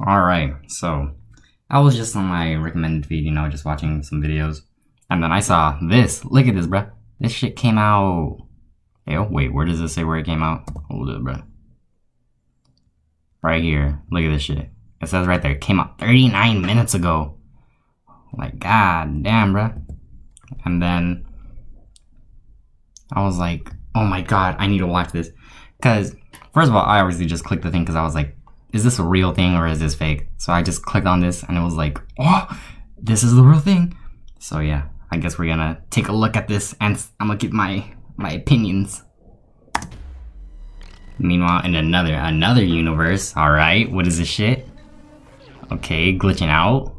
Alright, so I was just on my recommended feed, you know, just watching some videos. And then I saw this. Look at this, bruh. This shit came out. Yo, oh, wait, where does it say where it came out? Hold it, bruh. Right here. Look at this shit. It says right there, it came out 39 minutes ago. Like, god damn, bruh. And then I was like, oh my god, I need to watch this. Because, first of all, I obviously just clicked the thing because I was like, is this a real thing or is this fake? So I just clicked on this and it was like, oh, this is the real thing. So yeah, I guess we're gonna take a look at this and I'm gonna give my my opinions. Meanwhile, in another another universe, all right, what is this shit? Okay, glitching out.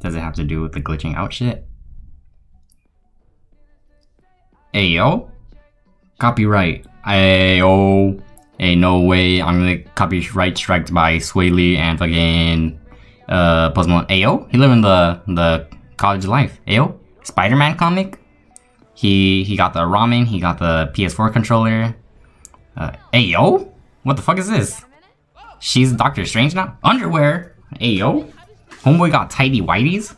Does it have to do with the glitching out shit? Hey yo, copyright. Hey Hey, no way. I'm gonna copyright striked by Swae Lee and fucking uh Post. Ayo, he living the the college life. Ayo, Spider-Man comic. He he got the ramen. He got the PS4 controller. Uh, ayo, what the fuck is this? She's Doctor Strange now. Underwear. Ayo, homeboy got tidy whiteys.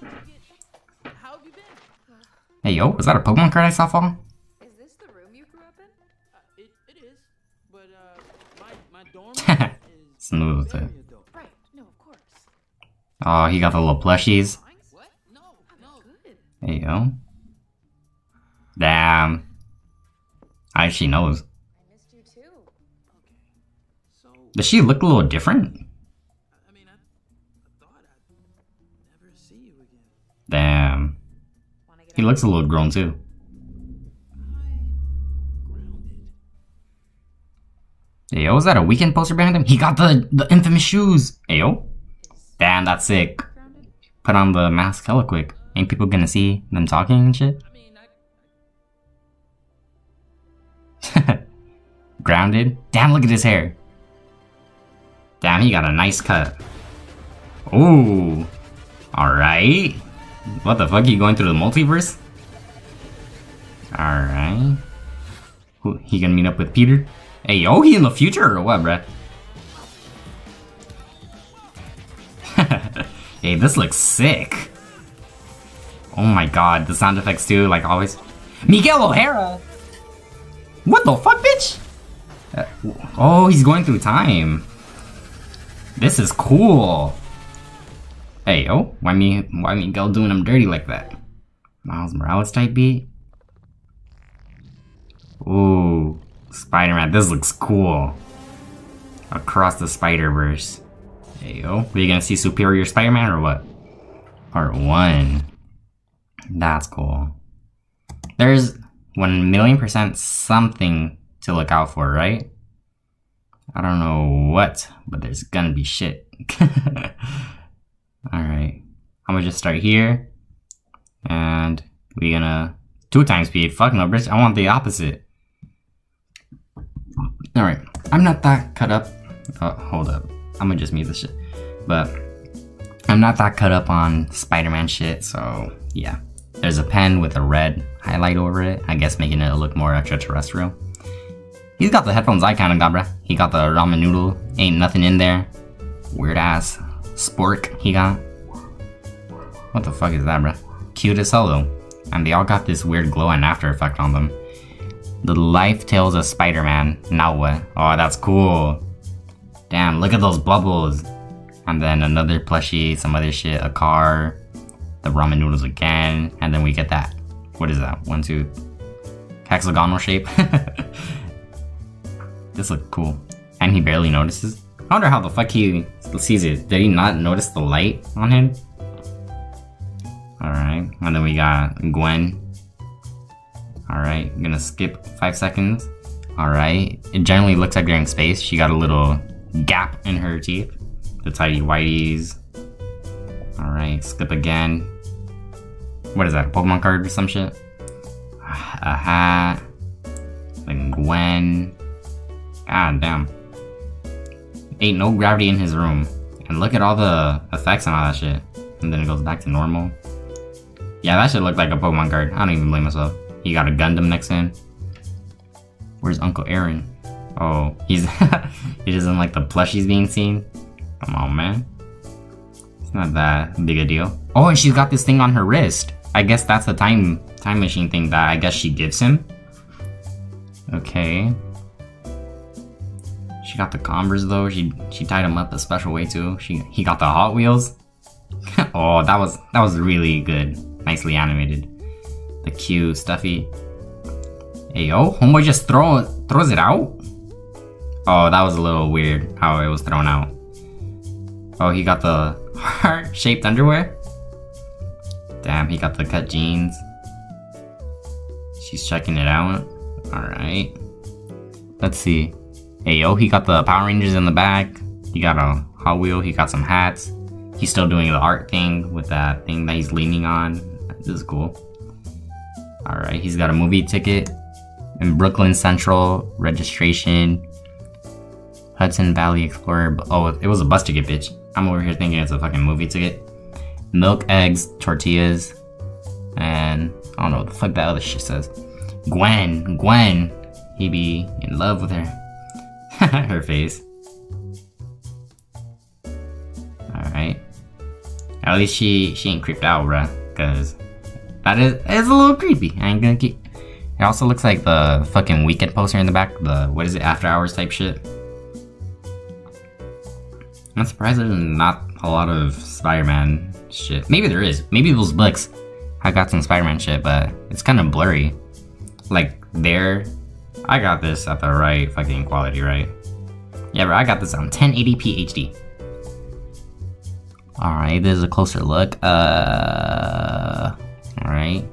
Hey yo, was that a Pokemon card I saw fall? But uh, my, my dorm is Smooth. Right. No, of course. Oh, he got the little plushies. What? No, no. Good. There you go. Damn. I she knows. I missed you too. So, Does she look a little different? I mean, I, I thought I'd never see you again. Damn. He looks a little grown too. Hey, yo, was that a Weeknd poster behind him? He got the the infamous shoes. Hey, yo. Damn, that's sick. Put on the mask hella quick. Ain't people gonna see them talking and shit? Grounded. Damn, look at his hair. Damn, he got a nice cut. Ooh. Alright. What the fuck? You going through the multiverse? Alright. He gonna meet up with Peter? He in the future or what, bruh? hey, this looks sick. Oh my god, the sound effects too, like always. Miguel O'Hara! What the fuck, bitch? Uh, oh, he's going through time. This is cool. Hey, yo, why me? Why Miguel doing him dirty like that? Miles Morales type beat. Ooh, Spider-Man. This looks cool. Across the Spider-Verse. Hey, yo, are you gonna see Superior Spider-Man or what? Part one. That's cool. There's one million percent something to look out for, right? I don't know what, but there's gonna be shit. Alright. I'm gonna just start here. And we're gonna two times speed. Fuck no, bitch. I want the opposite. Alright. I'm not that cut up. Oh, hold up. I'm gonna just mute this shit. But I'm not that cut up on Spider-Man shit, so yeah. There's a pen with a red highlight over it, I guess making it look more extraterrestrial. He's got the headphones I kinda got, bruh. He got the ramen noodle, ain't nothing in there. Weird ass spork he got. What the fuck is that, bruh? Cute as hell though. And they all got this weird glow and after effect on them. The Life Tales of Spider-Man. Now what? Oh, that's cool. Damn, look at those bubbles. And then another plushie, some other shit, a car, the ramen noodles again, and then we get that. What is that? One, two, hexagonal shape. this look cool. And he barely notices. I wonder how the fuck he sees it. Did he not notice the light on him? Alright, and then we got Gwen. Alright, I'm gonna skip five seconds. Alright, it generally looks like they're in space. She got a little gap in her teeth. The tidy whiteys. Alright, skip again. What is that? a Pokemon card or some shit? A hat. Then Gwen. God damn. Ain't no gravity in his room. And look at all the effects and all that shit. And then it goes back to normal. Yeah, that should look like a Pokemon card. I don't even blame myself. He got a Gundam next him. Where's Uncle Aaron? Oh, he's he doesn't like the plushies being seen. Come on, man. It's not that big a deal. Oh, and she's got this thing on her wrist. I guess that's the time time machine thing that I guess she gives him. Okay. She got the Converse though. She she tied him up a special way too. She he got the Hot Wheels. oh, that was that was really good. Nicely animated. The cute stuffy. Hey yo, homeboy just throw throws it out. Oh, that was a little weird how it was thrown out. Oh, he got the heart-shaped underwear. Damn, he got the cut jeans. She's checking it out. Alright. Let's see. Hey yo, he got the Power Rangers in the back. He got a Hot Wheel. He got some hats. He's still doing the art thing with that thing that he's leaning on. This is cool. Alright, he's got a movie ticket in Brooklyn Central registration. Hudson Valley Explorer. Oh, it was a bus ticket, bitch. I'm over here thinking it's a fucking movie ticket. Milk, eggs, tortillas, and I don't know what the fuck that other shit says. Gwen, Gwen, he be in love with her. her face. Alright. At least she she ain't creeped out, bruh. Cause that is it's a little creepy. I ain't gonna keep it also looks like the fucking Weeknd poster in the back, the what is it, after hours type shit. I'm surprised there's not a lot of Spider-Man shit. Maybe there is. Maybe those books I got some Spider-Man shit, but it's kind of blurry. Like there, I got this at the right fucking quality, right? Yeah, bro, I got this on 1080p HD. Alright, this is a closer look. Uh, alright.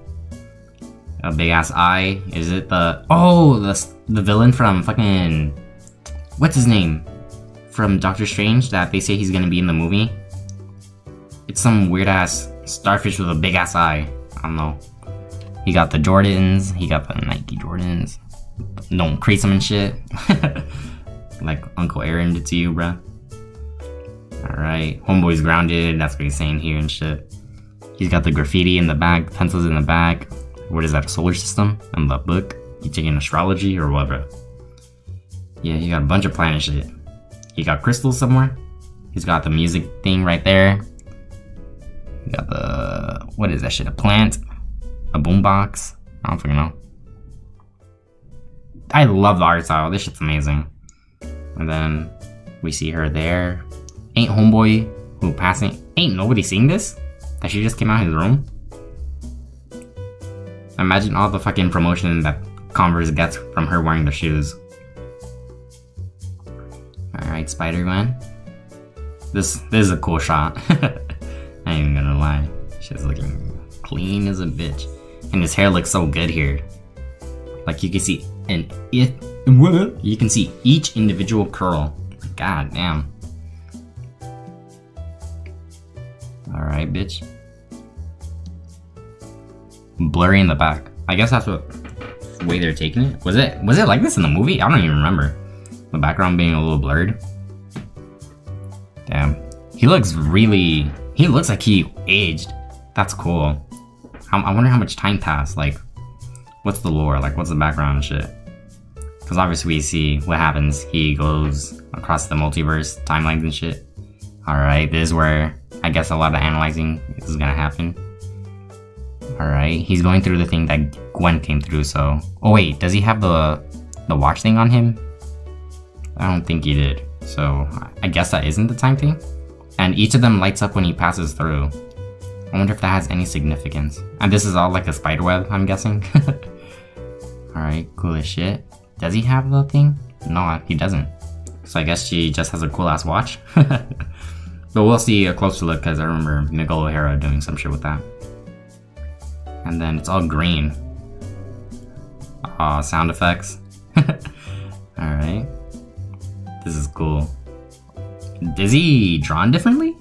A big ass eye. Is it the oh the the villain from fucking what's his name from Doctor Strange that they say he's gonna be in the movie? It's some weird ass starfish with a big ass eye. I don't know. He got the Jordans. He got the Nike Jordans. Don't crease them and shit. like Uncle Aaron did to you, bruh. Alright. Homeboy's grounded. That's what he's saying here and shit. He's got the graffiti in the back, pencils in the back. What is that, a solar system? And the book? You taking astrology or whatever. Yeah, he got a bunch of planet shit. He got crystals somewhere. He's got the music thing right there. He got the what is that shit? A plant? A boombox? I don't fucking know. I love the art style. This shit's amazing. And then we see her there. Ain't homeboy who passing? Ain't nobody seeing this? That she just came out of his room. Imagine all the fucking promotion that Converse gets from her wearing the shoes. Alright, Spider-Man. This this is a cool shot. I ain't even gonna lie. She's looking clean as a bitch. And his hair looks so good here. Like you can see and it you can see each individual curl. God damn. Alright, bitch. Blurry in the back. I guess that's what way they're taking it. Was it was it like this in the movie? I don't even remember. The background being a little blurred. Damn. He looks really he looks like he aged. That's cool. I, I wonder how much time passed. Like, what's the lore? Like, what's the background shit? Because obviously we see what happens. He goes across the multiverse timelines and shit. Alright, this is where I guess a lot of analyzing is gonna happen. Alright, he's going through the thing that Gwen came through, so... Oh wait, does he have the, the watch thing on him? I don't think he did. So, I guess that isn't the time thing? And each of them lights up when he passes through. I wonder if that has any significance. And this is all like a spider web, I'm guessing. Alright, cool as shit. Does he have the thing? No, he doesn't. So I guess she just has a cool ass watch. but we'll see a closer look because I remember Miguel O'Hara doing some shit with that. And then it's all green. Aw, sound effects. Alright. This is cool. Is he drawn differently?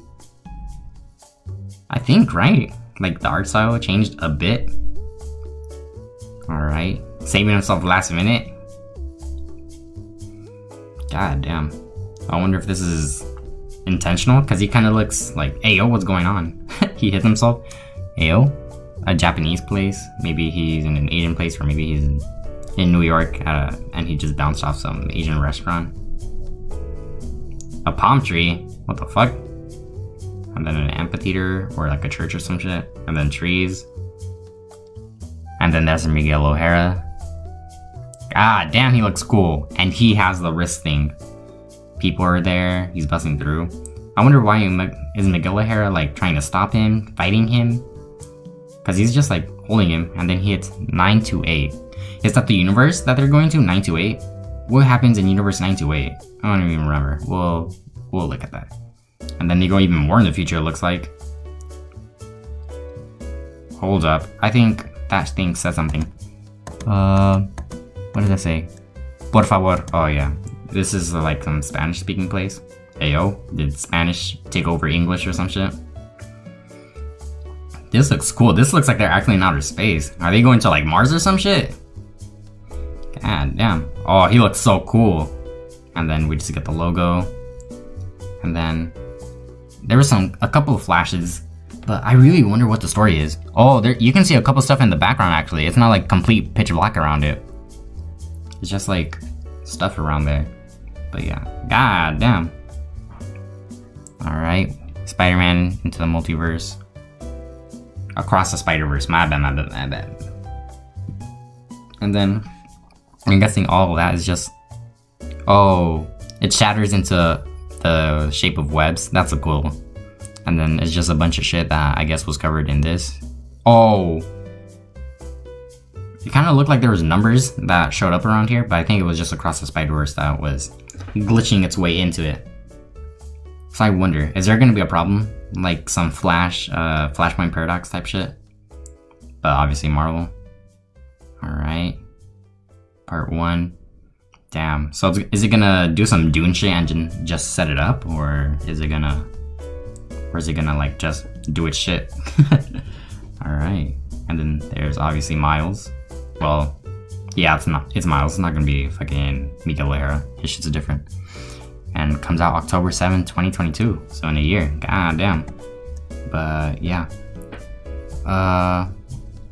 I think, right? Like the art style changed a bit. Alright. Saving himself last minute. God damn. I wonder if this is intentional because he kind of looks like, Ayo, what's going on? he hit himself. Ayo? A Japanese place? Maybe he's in an Asian place or maybe he's in, New York uh, and he just bounced off some Asian restaurant. A palm tree? What the fuck? and then an amphitheater or like a church or some shit, and then trees. And then there's Miguel O'Hara. Ah, damn, he looks cool. And he has the wrist thing. People are there, he's busting through. I wonder why is Miguel O'Hara like trying to stop him, fighting him? Because he's just like holding him, and then he hits 928. Is that the universe that they're going to? 928? What happens in universe 928? I don't even remember. We'll, we'll look at that. And then they go even more in the future, it looks like. Hold up. I think that thing says something. Uh, what did I say? Por favor. Oh yeah. This is like some Spanish speaking place. Ayo, did Spanish take over English or some shit? This looks cool. This looks like they're actually in outer space. Are they going to like Mars or some shit? God damn. Oh, he looks so cool. And then we just get the logo. And then there was some a couple of flashes, but I really wonder what the story is. Oh, there you can see a couple stuff in the background actually. It's not like complete pitch black around it. It's just like stuff around there. But yeah, god damn. Alright, Spider-Man into the multiverse. Across the Spider-Verse, my bad, my bad, my bad. And then, I'm guessing all of that is just... Oh, it shatters into the shape of webs. That's a cool. And then it's just a bunch of shit that I guess was covered in this. Oh, it kind of looked like there was numbers that showed up around here, but I think it was just across the Spider-Verse that was glitching its way into it. So I wonder, is there to be a problem? Like some Flash, uh, Flashpoint Paradox type shit? But obviously Marvel. Alright. Part 1. Damn. So is it gonna do some Dune shit and just set it up? Or is it gonna... Or is it gonna like just do its shit? Alright. And then there's obviously Miles. Well, yeah, it's not. It's Miles. It's not gonna be fucking Miguel O'Hara. His shit's different. And comes out October 7, 2022. So in a year. God damn. But yeah. Uh,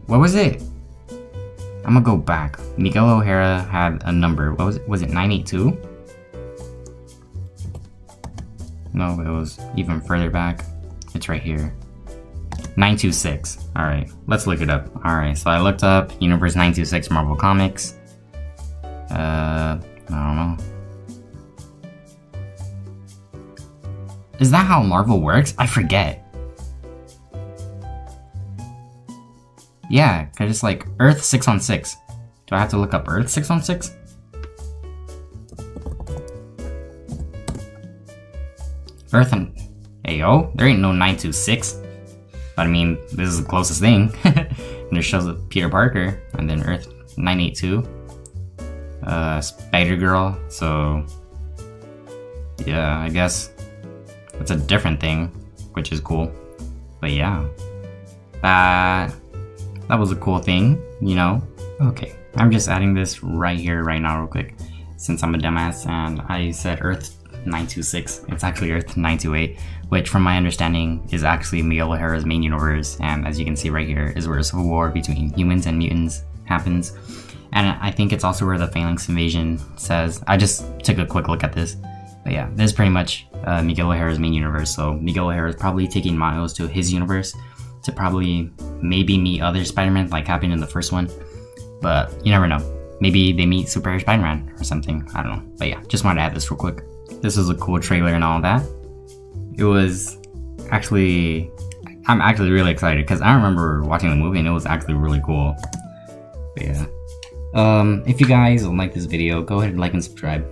what was it? I'm gonna go back. Miguel O'Hara had a number. What was it? Was it 982? No, it was even further back. It's right here. 926. Alright, let's look it up. Alright, so I looked up Universe 926 Marvel Comics. Uh, I don't know. Is that how Marvel works? I forget. Yeah, cause it's like Earth 616. Do I have to look up Earth 616? Earth and... Ayo, there ain't no 926. But I mean, this is the closest thing. and it shows Peter Parker, and then Earth 982, uh, Spider Girl. So, yeah, I guess it's a different thing, which is cool. But yeah, that that was a cool thing, you know. Okay, I'm just adding this right here, right now, real quick, since I'm a dumbass and I said Earth 926. It's actually Earth 928, which from my understanding is actually Miguel O'Hara's main universe, and as you can see right here is where a civil war between humans and mutants happens. And I think it's also where the Phalanx invasion says. I just took a quick look at this. But yeah, this is pretty much uh, Miguel O'Hara's main universe, so Miguel O'Hara is probably taking Miles to his universe to probably maybe meet other Spider-Man like happened in the first one. But you never know. Maybe they meet Super Spider-Man or something. I don't know. But yeah, just wanted to add this real quick. This was a cool trailer and all that. It was actually, I'm actually really excited because I remember watching the movie and it was actually really cool. But yeah. Um, if you guys like this video, go ahead and like and subscribe.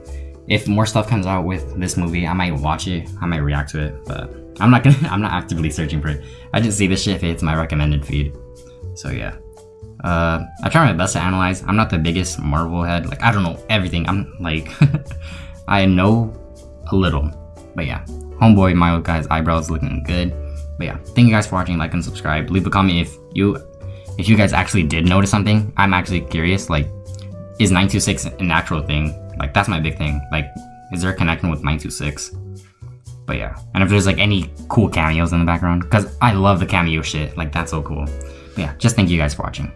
If more stuff comes out with this movie, I might watch it. I might react to it, but I'm not gonna. I'm not actively searching for it. I just see this shit if it's my recommended feed. So yeah. Uh, I try my best to analyze. I'm not the biggest Marvel head. Like I don't know everything. I'm like, I know a little. But yeah, homeboy, my guy's eyebrows looking good. But yeah, thank you guys for watching. Like and subscribe. Leave a comment if you if you guys actually did notice something. I'm actually curious. Like, is 926 an actual thing? Like that's my big thing. Like, is there a connection with 926? But yeah, and if there's like any cool cameos in the background, because I love the cameo shit. Like that's so cool. But yeah, just thank you guys for watching.